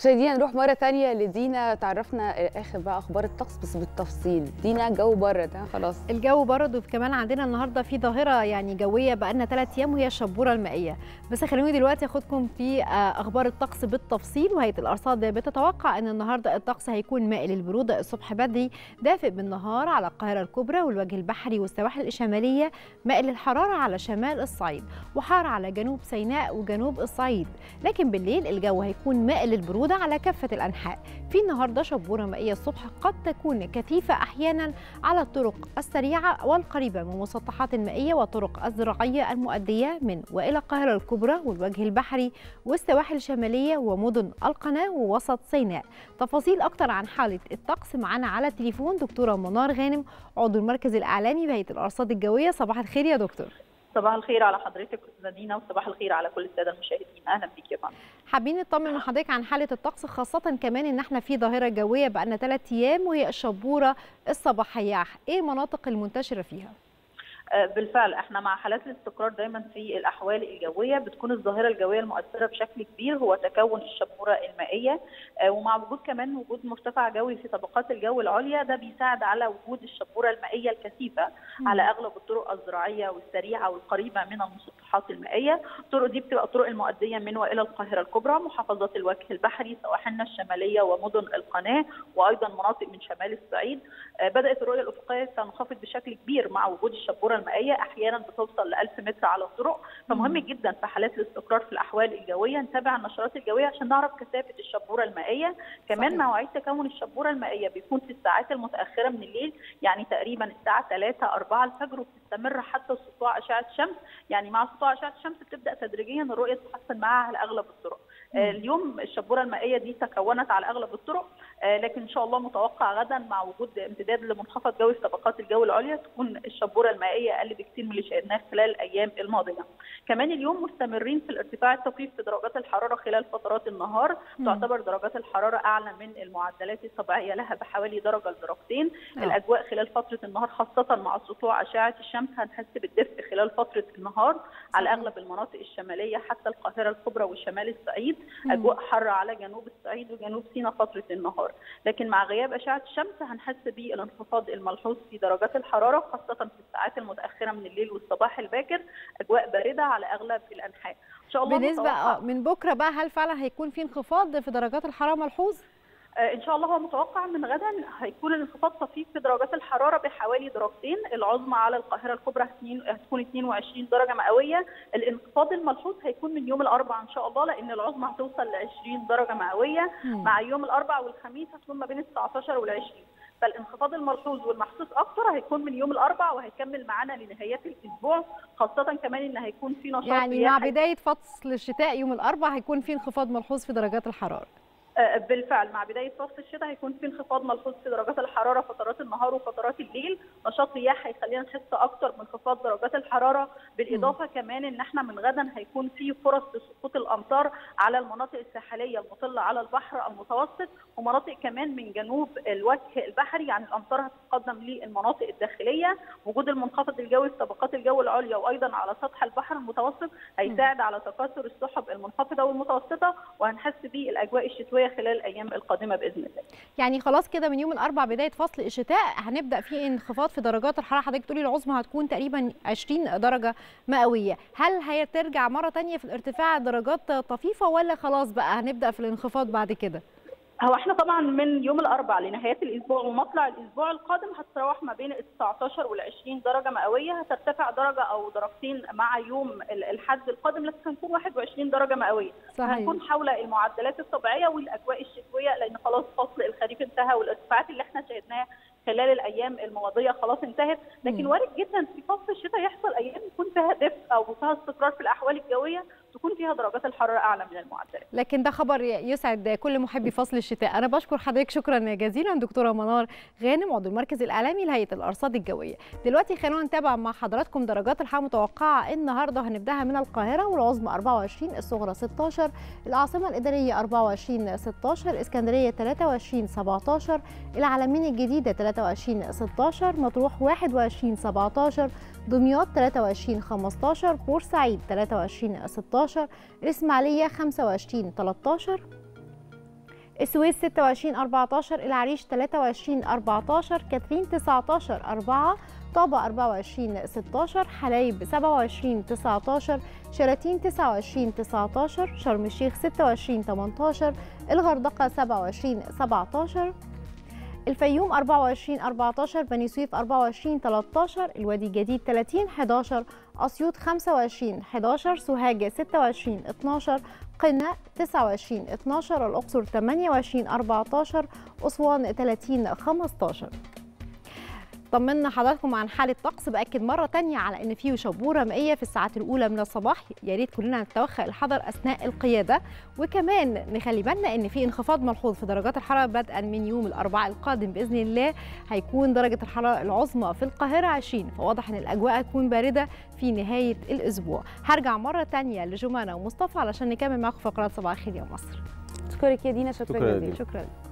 مشاهدينا نروح مرة تانية لدينا. تعرفنا آخر بقى أخبار الطقس بس بالتفصيل. دينا جو برد ها خلاص. الجو برد وكمان عندنا النهارده في ظاهرة يعني جوية بقالنا ثلاث أيام وهي الشبورة المائية. بس خلوني دلوقتي أخدكم في آه، أخبار الطقس بالتفصيل وهيئة الأرصاد بتتوقع إن النهارده الطقس هيكون مائل للبروده الصبح بدري دافئ بالنهار على القاهرة الكبرى والوجه البحري والسواحل الشمالية مائل للحرارة على شمال الصعيد وحار على جنوب سيناء وجنوب الصعيد. لكن بالليل الجو هيكون مائل للبروده على كافة الأنحاء. في النهارده شبورة مائية الصبح قد تكون كثيفة أحيانا على الطرق السريعة والقريبة من مسطحات المائيه والطرق الزراعية المؤدية من وإلى القاهرة الكبرى والوجه البحري والسواحل الشمالية ومدن القناة ووسط سيناء. تفاصيل أكتر عن حالة الطقس معانا على التليفون دكتورة منار غانم عضو المركز الإعلامي بهيئة الأرصاد الجوية. صباح الخير يا دكتور. صباح الخير على حضرتك أستاذة دينا وصباح الخير على كل السادة المشاهدين. أهلا بيك يا فندم. حابين نطمن من حضرتك عن حالة الطقس خاصة كمان إن إحنا في ظاهرة جوية بقالنا ثلاث أيام وهي الشبورة الصباحية. إيه المناطق المنتشرة فيها؟ بالفعل إحنا مع حالات الاستقرار دايما في الأحوال الجوية بتكون الظاهرة الجوية المؤثرة بشكل كبير هو تكون الشبورة المائية. آه، ومع وجود كمان وجود مرتفع جوي في طبقات الجو العليا ده بيساعد على وجود الشبورة المائية الكثيفة على أغلب الطرق الزراعية والسريعة والقريبة من المسطحات المائية. الطرق دي بتبقى الطرق المؤدية من وإلى القاهرة الكبرى محافظات الوجه البحري سواحلنا الشمالية ومدن القناة وأيضا مناطق من شمال الصعيد. آه، بدأت الرؤية الأفقية تنخفض بشكل كبير مع وجود الشبورة المائية أحيانا بتوصل ل 1000 متر على الطرق. فمهم جدا في حالات الاستقرار في الأحوال الجوية نتابع النشرات الجوية عشان نعرف كثافة الشبورة المائية. كمان صحيح. مواعيد تكون الشبورة المائية بيكون في الساعات المتأخرة من الليل يعني تقريبا الساعة 3 4 الفجر وبتستمر حتى سطوع اشعه الشمس. يعني مع سطوع اشعه الشمس بتبدأ تدريجيا الرؤية تتحسن معاها على أغلب الطرق. اليوم الشبورة المائية دي تكونت على أغلب الطرق آه، لكن إن شاء الله متوقع غدا مع وجود امتداد لمنخفض جوي في طبقات الجو العليا تكون الشبورة المائية أقل بكثير من اللي شاهدناه خلال الأيام الماضية. كمان اليوم مستمرين في الارتفاع الطفيف في درجات الحرارة خلال فترات النهار مم. تعتبر درجات الحرارة أعلى من المعدلات الطبيعية لها بحوالي درجة لدرجتين آه. الأجواء خلال فترة النهار خاصة مع سطوع أشعة الشمس هنحس بالدفء خلال فترة النهار على. أغلب المناطق الشمالية حتى القاهرة الكبرى وشمال الصعيد. أجواء حر على جنوب الصعيد وجنوب سيناء فترة النهار. لكن مع غياب أشعة الشمس هنحس بالانخفاض الملحوظ في درجات الحرارة خاصة في الساعات المتأخرة من الليل والصباح الباكر. أجواء باردة على أغلب الأنحاء. إن شاء الله بالنسبة آه، من بكرة بقى هل فعلا هيكون في انخفاض في درجات الحرارة ملحوظ؟ إن شاء الله هو متوقع من غدا هيكون الانخفاض طفيف في درجات الحرارة بحوالي درجتين. العظمى على القاهرة الكبرى هتكون- هتكون 22 درجة مئوية. الانخفاض الملحوظ هيكون من يوم الأربعاء إن شاء الله لأن العظمى هتوصل ل 20 درجة مئوية. مع يوم الأربعاء والخميس هتكون ما بين ال 19 وال 20 فالانخفاض الملحوظ والمحسوس أكتر هيكون من يوم الأربعاء وهيكمل معانا لنهايات الأسبوع خاصة كمان إن هيكون في نشاط يعني مع بداية فصل الشتاء يوم الأربعاء هيكون في انخفاض ملحوظ في درجات الحرارة. آه، بالفعل مع بداية فصل الشتاء هيكون في انخفاض ملحوظ في درجات الحرارة فترات النهار وفترات الليل. نشاط رياح هيخلينا نحس أكتر من انخفاض درجات الحرارة. بالإضافة كمان إن إحنا من غدا هيكون في فرص لسقوط الأمطار على المناطق الساحلية المطلة على البحر المتوسط ومناطق كمان من جنوب الوجه البحري. يعني الأمطار هتتقدم للمناطق الداخلية. وجود المنخفض الجوي في طبقات الجو العليا وأيضا على سطح البحر المتوسط هيساعد على تكاثر السحب المنخفضة والمتوسطة وهنحس بالأجواء الشتوية خلال الأيام القادمة بإذن الله. يعني خلاص كده من يوم الاربعاء بداية فصل الشتاء هنبدأ في انخفاض في درجات الحرارة. حضرتك تقولي العظمى هتكون تقريبا 20 درجة مئوية. هل هترجع مرة تانية في الارتفاع درجات طفيفة ولا خلاص بقى هنبدأ في الانخفاض بعد كده؟ هو إحنا طبعا من يوم الأربعاء لنهاية الأسبوع ومطلع الأسبوع القادم هتتراوح ما بين ال 19 وال 20 درجة مئوية هترتفع درجة أو درجتين مع يوم ال- الحد القادم لكن هنكون 21 درجة مئوية. صحيح. هنكون حول المعدلات الطبيعية والأجواء الشتوية لأن خلاص فصل الخريف انتهى والارتفاعات اللي إحنا شاهدناها خلال الأيام الماضية خلاص انتهت. لكن. وارد جدا في فصل الشتاء يحصل أيام يكون فيها دفء أو فيها استقرار في الأحوال الجوية. تكون فيها درجات الحرارة أعلى من المعدلات لكن ده خبر يسعد كل محبي فصل الشتاء. أنا بشكر حضرتك شكرا جزيلا دكتورة منار غانم عضو المركز الإعلامي لهيئة الأرصاد الجوية. دلوقتي خلونا نتابع مع حضراتكم درجات الحرارة المتوقعة النهارده هنبداها من القاهرة والعظمى 24 الصغرى 16 العاصمة الإدارية 24 16 إسكندرية 23 17 العلمين الجديدة 23 16 مطروح 21 17 دمياط 23 15 بورسعيد 23 16 الإسماعيلية 25 13 السويس 26 14 العريش 23 14 كاترين 19 4 طابة 24 16 حلايب 27 19 شلاتين 29 19 شرم الشيخ 26 18 الغردقة 27 17 الفيوم 24 14 بني سويف 24 13 الوادي الجديد 30 11 أسيوط 25 11 سوهاج 26 12 قنا 29 12 الأقصر 28 14 أسوان 30 15 طمنا حضراتكم عن حالة الطقس بأكد مرة تانية على إن في شبورة مائية في الساعات الأولى من الصباح. يا ريت كلنا نتوخى الحذر أثناء القيادة. وكمان نخلي بالنا إن في انخفاض ملحوظ في درجات الحرارة بدءا من يوم الأربعاء القادم بإذن الله. هيكون درجة الحرارة العظمى في القاهرة 20 فواضح إن الأجواء هتكون باردة في نهاية الأسبوع. هرجع مرة تانية لجمانة ومصطفى علشان نكمل معاكم فقرات صباح الخير يا مصر. اشكرك يا دينا شكرا جزيلا. دينا. شكرا.